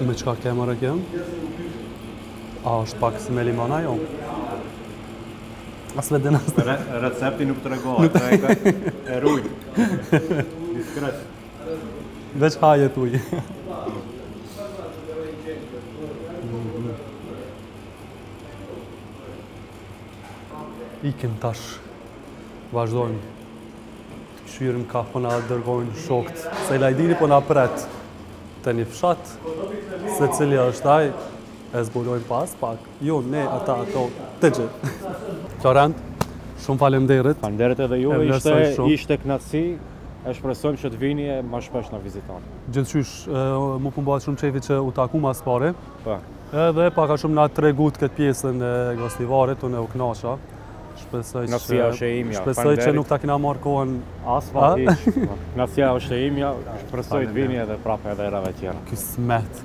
Me çka kemi more këtu? A është pak si me limon ajo? As vetë s'di as. Re, recepti nuk tregohet, pra e ka e ruj. Diskret. Veç hajet. Ikim tash. Vazhdojmë. Kshyrim kah po na dërgojnë shokt se Ilajdini po na pret te një fshat se cili është ai e zbulojmë pas pak jo ne ata ato të gjithë Florent shumë faleminderit Faleminderit edhe juve ishte ishte kënaqësi e shpresojmë që të vini e ma shpesh na vizitoni gjithqysh mu po më bëhet shumë qejfi që u takuam ma s'pari po edhe pak a shumë na tregove këtë pjesën e Gostivarit unë u knaqa. Shpresoj që... Knaqsia është e imja. Shpresoj që nuk ta kena marr kohën aspak hiç. Nasia është e imja. Shpresoj të vini edhe prapë edhe herave tjera. Kismet.